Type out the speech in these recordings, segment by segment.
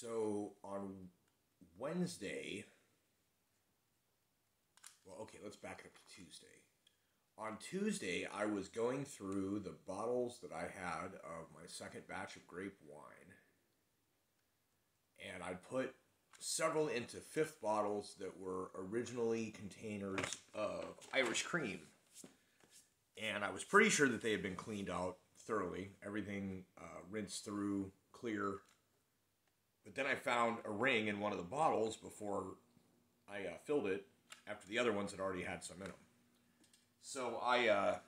So on Wednesday, well, okay, let's back it up to Tuesday. On Tuesday, I was going through the bottles that I had of my second batch of grape wine, and I put several into fifth bottles that were originally containers of Irish cream. And I was pretty sure that they had been cleaned out thoroughly, everything uh, rinsed through, clear. But then I found a ring in one of the bottles before I uh, filled it, after the other ones had already had some in them. So I uh,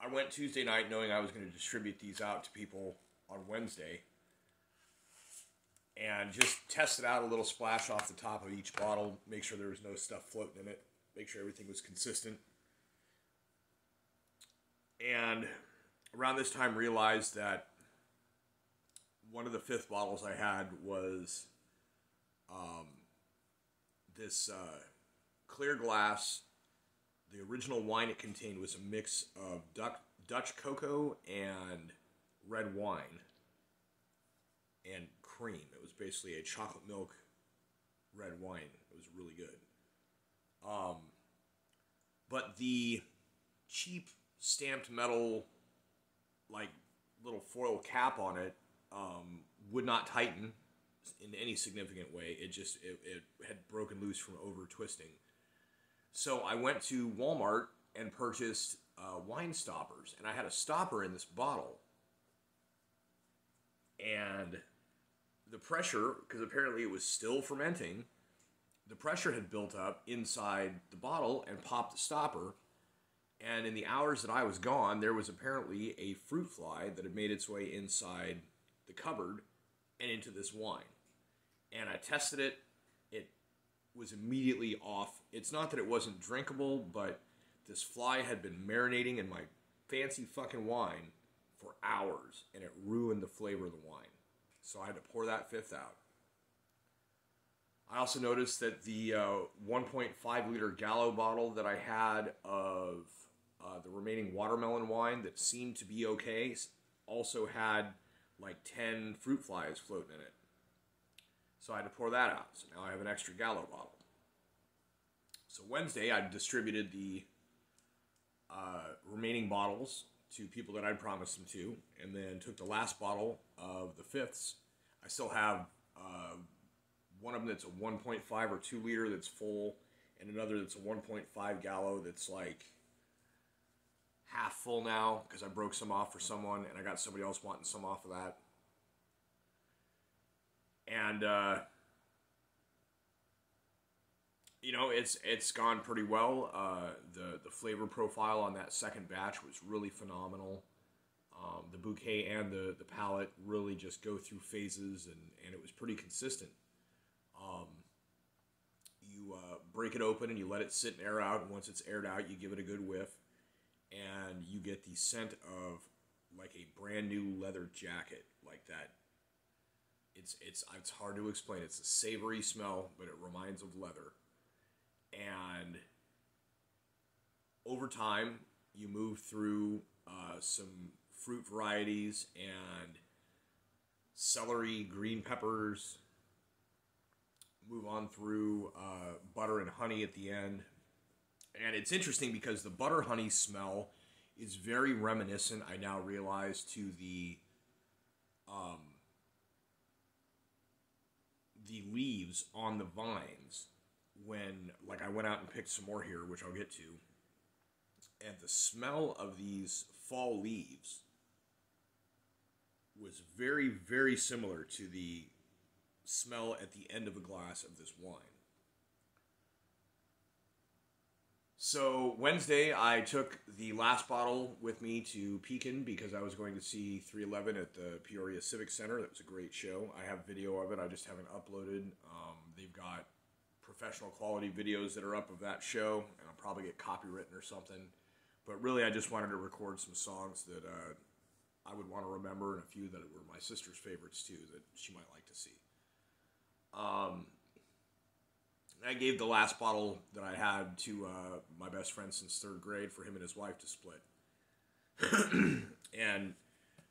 I went Tuesday night knowing I was going to distribute these out to people on Wednesday and just tested out a little splash off the top of each bottle, make sure there was no stuff floating in it, make sure everything was consistent. And around this time realized that one of the fifth bottles I had was um, this uh, clear glass. The original wine it contained was a mix of Dutch cocoa and red wine and cream. It was basically a chocolate milk red wine. It was really good. Um, but the cheap stamped metal, like little foil cap on it, um, would not tighten in any significant way. It just it, it had broken loose from over twisting. So I went to Walmart and purchased uh, wine stoppers, and I had a stopper in this bottle. And the pressure, because apparently it was still fermenting, the pressure had built up inside the bottle and popped the stopper. And in the hours that I was gone, there was apparently a fruit fly that had made its way inside the cupboard and into this wine. And I tested it. It was immediately off. It's not that it wasn't drinkable, but this fly had been marinating in my fancy fucking wine for hours and it ruined the flavor of the wine. So I had to pour that fifth out. I also noticed that the uh, 1.5 liter Gallo bottle that I had of uh, the remaining watermelon wine that seemed to be okay also had like 10 fruit flies floating in it. So I had to pour that out. So now I have an extra Gallo bottle. So Wednesday, I distributed the uh, remaining bottles to people that I'd promised them to, and then took the last bottle of the fifths. I still have uh, one of them that's a 1.5 or 2 liter that's full, and another that's a 1.5 gallo that's like half full now because I broke some off for someone, and I got somebody else wanting some off of that. And uh, you know, it's it's gone pretty well. Uh, the the flavor profile on that second batch was really phenomenal. Um, the bouquet and the the palate really just go through phases, and and it was pretty consistent. Um, you uh, break it open and you let it sit and air out, and once it's aired out, you give it a good whiff, and you get the scent of like a brand new leather jacket, like that. It's it's it's hard to explain. It's a savory smell, but it reminds of leather and over time you move through uh, some fruit varieties and celery, green peppers. Move on through uh, butter and honey at the end. And it's interesting because the butter honey smell is very reminiscent, I now realize, to the um, the leaves on the vines when like I went out and picked some more here, which I'll get to, and the smell of these fall leaves was very, very similar to the smell at the end of a glass of this wine. So Wednesday, I took the last bottle with me to Pekin because I was going to see 311 at the Peoria Civic Center. That was a great show. I have video of it. I just haven't uploaded. Um, they've got professional quality videos that are up of that show, and I'll probably get copywritten or something. But really, I just wanted to record some songs that uh, I would want to remember, and a few that were my sister's favorites too that she might like to see. Um, I gave the last bottle that I had to uh, my best friend since third grade for him and his wife to split. and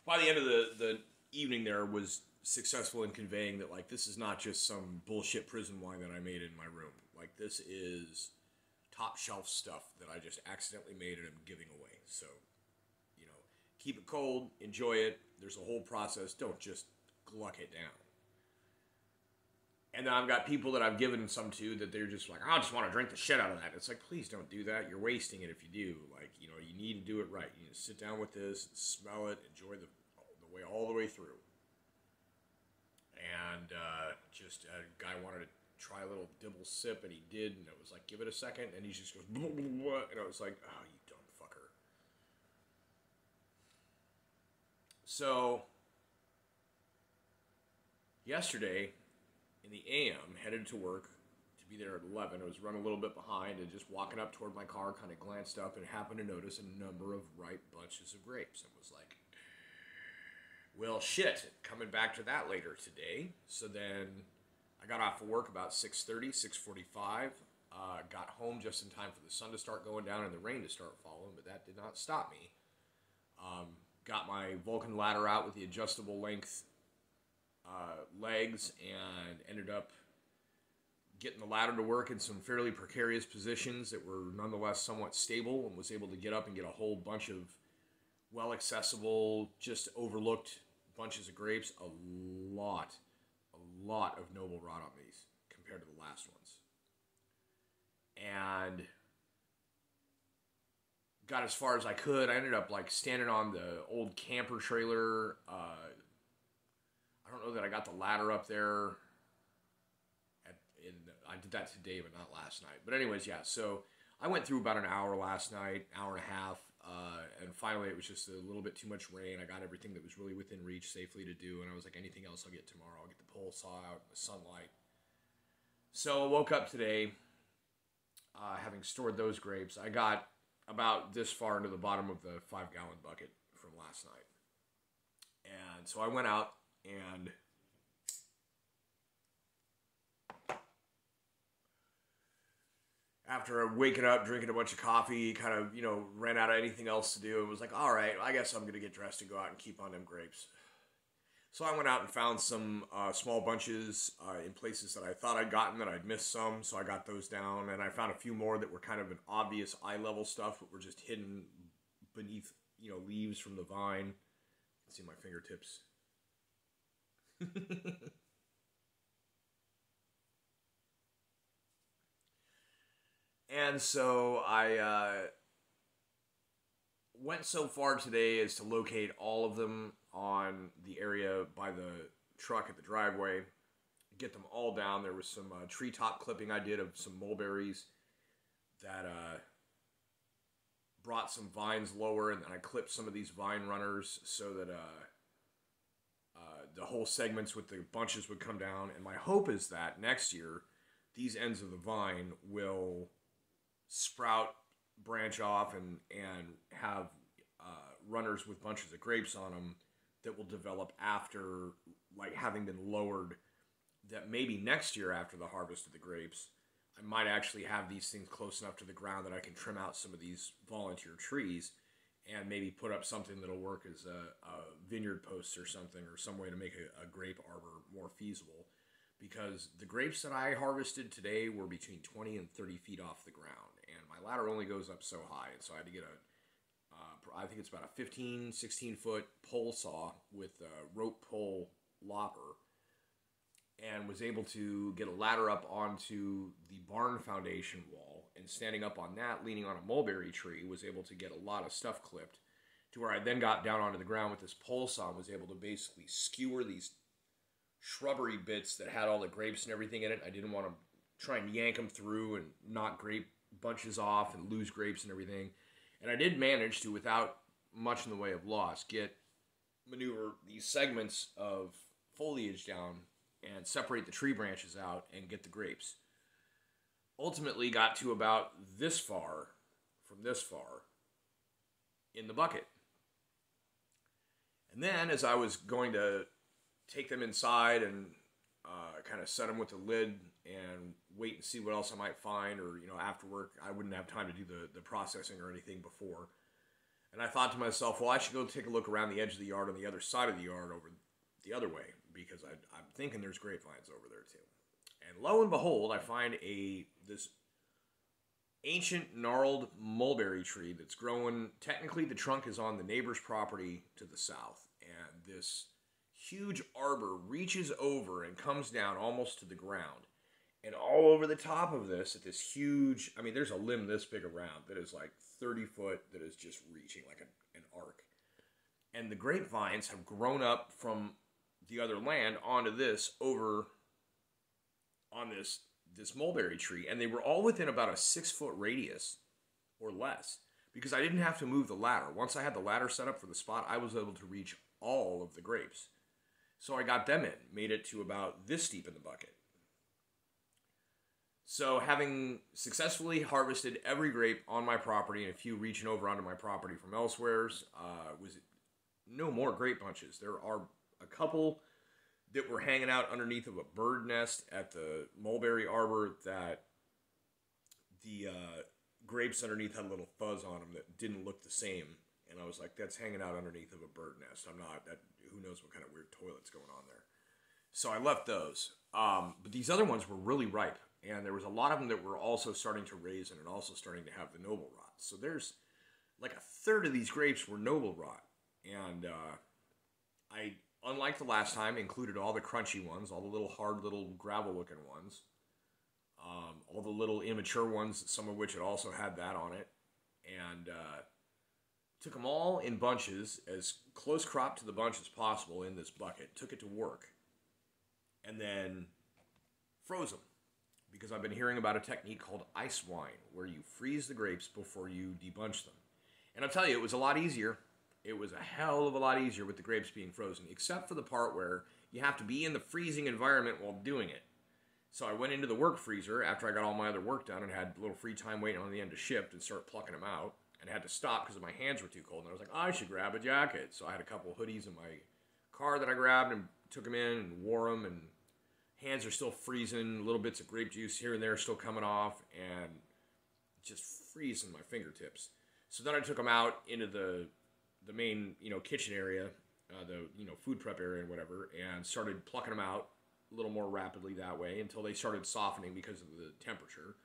by the end of the, the evening, there was successful in conveying that like this is not just some bullshit prison wine that I made in my room. Like this is top shelf stuff that I just accidentally made and I'm giving away. So, you know, keep it cold, enjoy it. There's a whole process. Don't just gluck it down. And then I've got people that I've given some to that they're just like, I just want to drink the shit out of that. It's like, please don't do that. You're wasting it if you do. Like, you know, you need to do it right. You need to sit down with this, smell it, enjoy the, the way all the way through. And uh, just a guy wanted to try a little dibble sip, and he did, and it was like, give it a second, and he just goes, blah, blah, blah, and I was like, oh, you dumb fucker. So, yesterday, in the AM, headed to work to be there at 11. I was running a little bit behind and just walking up toward my car, kind of glanced up and happened to notice a number of ripe bunches of grapes and was like, well, shit, coming back to that later today. So then I got off of work about 6.30, 6.45. Uh, got home just in time for the sun to start going down and the rain to start falling, but that did not stop me. Um, got my Vulcan ladder out with the adjustable length uh, legs and ended up getting the ladder to work in some fairly precarious positions that were nonetheless somewhat stable and was able to get up and get a whole bunch of well accessible, just overlooked bunches of grapes. A lot, a lot of noble rot on these compared to the last ones. And got as far as I could. I ended up like standing on the old camper trailer. Uh, I don't know that I got the ladder up there. At, in I did that today, but not last night. But anyways, yeah. So I went through about an hour last night, hour and a half, uh, and finally it was just a little bit too much rain. I got everything that was really within reach safely to do, and I was like, anything else I'll get tomorrow. I'll get the pole saw out, the sunlight. So I woke up today, uh, having stored those grapes. I got about this far into the bottom of the five gallon bucket from last night. And so I went out and after waking up, drinking a bunch of coffee, kind of, you know, ran out of anything else to do and was like, all right, I guess I'm going to get dressed and go out and keep on them grapes. So I went out and found some uh, small bunches uh, in places that I thought I'd gotten that I'd missed some, so I got those down, and I found a few more that were kind of an obvious eye level stuff, but were just hidden beneath, you know, leaves from the vine. You can see my fingertips. and so I uh, went so far today as to locate all of them on the area by the truck at the driveway, get them all down. There was some uh, treetop clipping I did of some mulberries that uh, brought some vines lower, and then I clipped some of these vine runners so that uh, the whole segments with the bunches would come down. And my hope is that next year, these ends of the vine will sprout, branch off, and and have uh, runners with bunches of grapes on them that will develop after like having been lowered that maybe next year after the harvest of the grapes i might actually have these things close enough to the ground that i can trim out some of these volunteer trees and maybe put up something that'll work as a, a vineyard post or something or some way to make a, a grape arbor more feasible. Because the grapes that i harvested today were between 20 and 30 feet off the ground and my ladder only goes up so high and so i had to get a uh, I think it's about a 15, 16 foot pole saw with a rope pole lopper and was able to get a ladder up onto the barn foundation wall and standing up on that, leaning on a mulberry tree, was able to get a lot of stuff clipped to where I then got down onto the ground with this pole saw and was able to basically skewer these shrubbery bits that had all the grapes and everything in it. I didn't want to try and yank them through and knock grape bunches off and lose grapes and everything. And I did manage to, without much in the way of loss, get maneuver these segments of foliage down and separate the tree branches out and get the grapes. Ultimately, got to about this far from this far in the bucket. And then, as I was going to take them inside and uh, kind of set them with the lid and wait and see what else I might find, or you know, after work, I wouldn't have time to do the the processing or anything before. And I thought to myself, well, I should go take a look around the edge of the yard on the other side of the yard over the other way, because I, I'm thinking there's grapevines over there too. And lo and behold, I find a this ancient gnarled mulberry tree that's growing. Technically, the trunk is on the neighbor's property to the south, and this huge arbor reaches over and comes down almost to the ground. And all over the top of this, at this huge, I mean, there's a limb this big around that is like 30 foot that is just reaching like a, an arc. And the grapevines have grown up from the other land onto this over on this this mulberry tree, and they were all within about a six foot radius or less because I didn't have to move the ladder. Once I had the ladder set up for the spot, I was able to reach all of the grapes. So I got them in, made it to about this deep in the bucket. So, having successfully harvested every grape on my property and a few reaching over onto my property from elsewheres, uh, was no more grape bunches. There are a couple that were hanging out underneath of a bird nest at the mulberry arbor that the uh, grapes underneath had a little fuzz on them that didn't look the same. And I was like, that's hanging out underneath of a bird nest. I'm not, that, who knows what kind of weird toilet's going on there. So I left those. Um, but these other ones were really ripe. And there was a lot of them that were also starting to raise and also starting to have the noble rot. So there's like a third of these grapes were noble rot. And uh, I unlike the last time, included all the crunchy ones, all the little hard little gravel looking ones, um, all the little immature ones, some of which had also had that on it, and uh, took them all in bunches, as close crop to the bunch as possible in this bucket, took it to work, and then froze them. Because I've been hearing about a technique called ice wine, where you freeze the grapes before you debunch them. And I'll tell you, it was a lot easier it was a hell of a lot easier with the grapes being frozen, except for the part where you have to be in the freezing environment while doing it. So I went into the work freezer after I got all my other work done and had a little free time waiting on the end to shift and start plucking them out. And I had to stop because my hands were too cold. And I was like, I should grab a jacket. So I had a couple hoodies in my car that I grabbed and took them in and wore them. And hands are still freezing. Little bits of grape juice here and there still coming off and just freezing my fingertips. So then I took them out into the the main you know kitchen area, uh, the you know food prep area and whatever, and started plucking them out a little more rapidly that way until they started softening because of the temperature.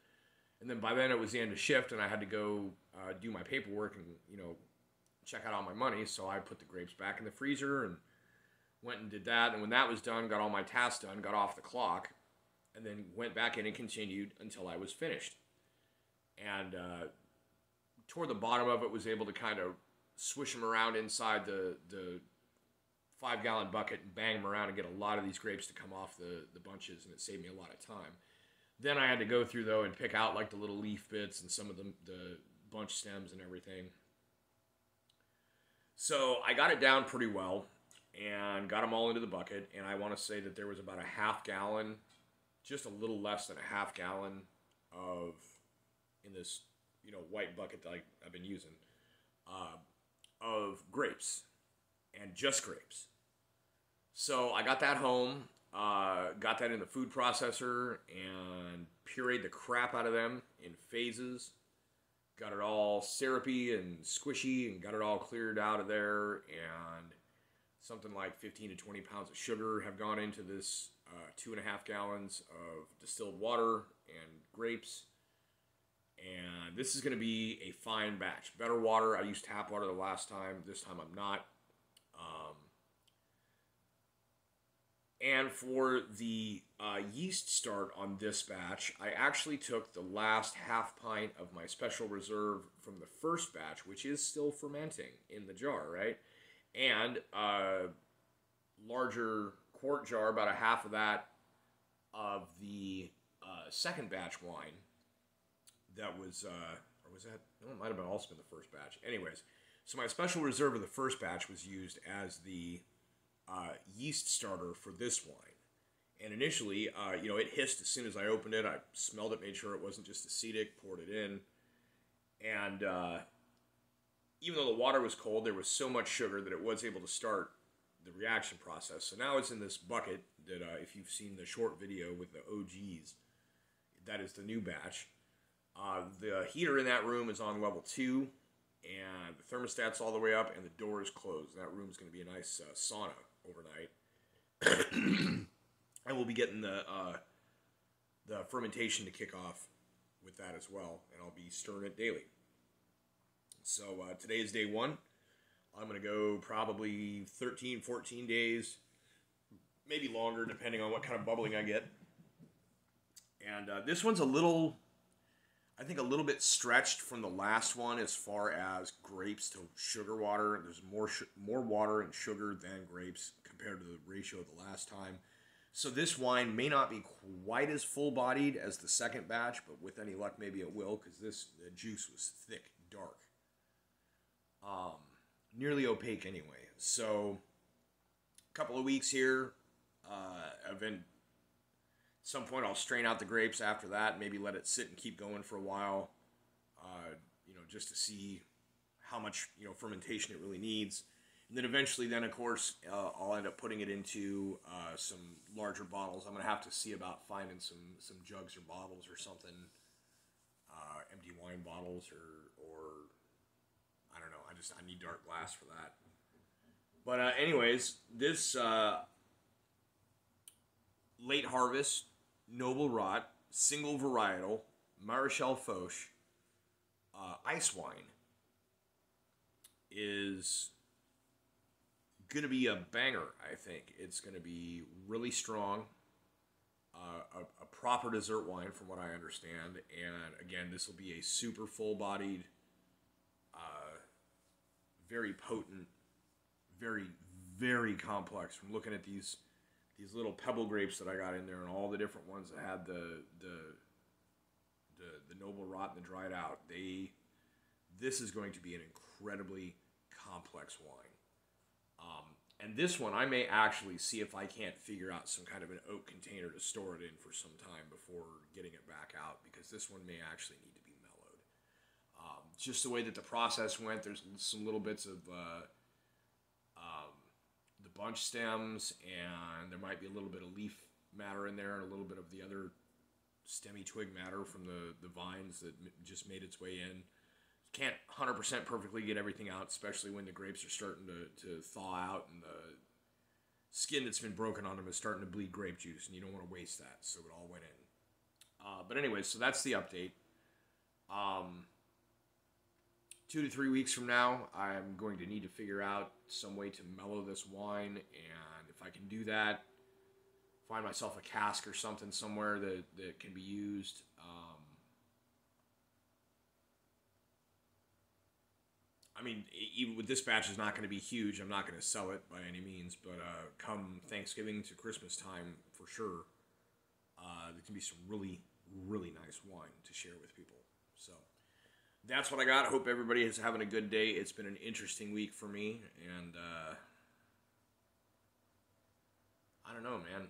And then by then it was the end of shift, and I had to go uh, do my paperwork and you know check out all my money. So I put the grapes back in the freezer and went and did that. And when that was done, got all my tasks done, got off the clock, and then went back in and continued until I was finished. And uh, toward the bottom of it, was able to kind of swish them around inside the the five gallon bucket and bang them around and get a lot of these grapes to come off the, the bunches and it saved me a lot of time. Then I had to go through though and pick out like the little leaf bits and some of the, the bunch stems and everything. So I got it down pretty well and got them all into the bucket. And I want to say that there was about a half gallon, just a little less than a half gallon of in this you know white bucket that I, I've been using. Uh, of grapes and just grapes. So I got that home, uh, got that in the food processor, and pureed the crap out of them in phases. Got it all syrupy and squishy, and got it all cleared out of there. And something like 15 to 20 pounds of sugar have gone into this uh, two and a half gallons of distilled water and grapes and this is going to be a fine batch. Better water. I used tap water the last time. This time I'm not. Um, and for the uh, yeast start on this batch, I actually took the last half pint of my special reserve from the first batch, which is still fermenting in the jar, right? And a larger quart jar, about a half of that of the uh, second batch wine that was, uh, or was that? No, it might have been also been the first batch. Anyways, so my special reserve of the first batch was used as the uh, yeast starter for this wine. And initially, uh, you know, it hissed as soon as I opened it. I smelled it, made sure it wasn't just acetic, poured it in. And uh, even though the water was cold, there was so much sugar that it was able to start the reaction process. So now it's in this bucket that, uh, if you've seen the short video with the OGs, that is the new batch. Uh, the heater in that room is on level two, and the thermostat's all the way up, and the door is closed. That room is going to be a nice uh, sauna overnight. and we'll be getting the uh, the fermentation to kick off with that as well, and I'll be stirring it daily. So uh, today is day one. I'm going to go probably 13, 14 days, maybe longer, depending on what kind of bubbling I get. And uh, this one's a little, I think, a little bit stretched from the last one as far as grapes to sugar water. There's more sh- more water and sugar than grapes compared to the ratio of the last time. So this wine may not be quite as full bodied as the second batch, but with any luck, maybe it will because this the juice was thick, dark, um, nearly opaque anyway. So a couple of weeks here. Uh, I've been some point I'll strain out the grapes after that, maybe let it sit and keep going for a while, uh, you know, just to see how much you know fermentation it really needs. And then eventually, then of course, uh, I'll end up putting it into uh, some larger bottles. I'm gonna have to see about finding some some jugs or bottles or something, uh, empty wine bottles or or I don't know. I just I need dark glass for that. But uh, anyways, this uh, late harvest noble rot single varietal Maréchal Foch uh, ice wine is going to be a banger, I think. It's going to be really strong, uh, a, a, proper dessert wine, from what I understand. And again, this will be a super full bodied, uh, very potent, very, very complex. From looking at these these little pebble grapes that I got in there and all the different ones that had the the the, the noble rot and the dried out, they this is going to be an incredibly complex wine. Um, and this one, I may actually see if I can't figure out some kind of an oak container to store it in for some time before getting it back out because this one may actually need to be mellowed. Um, just the way that the process went, there's some little bits of uh, bunch stems, and there might be a little bit of leaf matter in there, and a little bit of the other stemmy twig matter from the, the vines that just made its way in can't 100% perfectly get everything out, especially when the grapes are starting to, to thaw out and the skin that's been broken on them is starting to bleed grape juice, and you don't want to waste that, so it all went in. Uh, but anyway, so that's the update. Um, two to three weeks from now, I'm going to need to figure out some way to mellow this wine, and if I can do that, find myself a cask or something somewhere that, that can be used. Um, I mean, even with this batch is not going to be huge. I'm not going to sell it by any means, but uh, come Thanksgiving to Christmas time, for sure, uh, there can be some really, really nice wine to share with people. So that's what I got. Hope everybody is having a good day. It's been an interesting week for me, and uh, I don't know, man.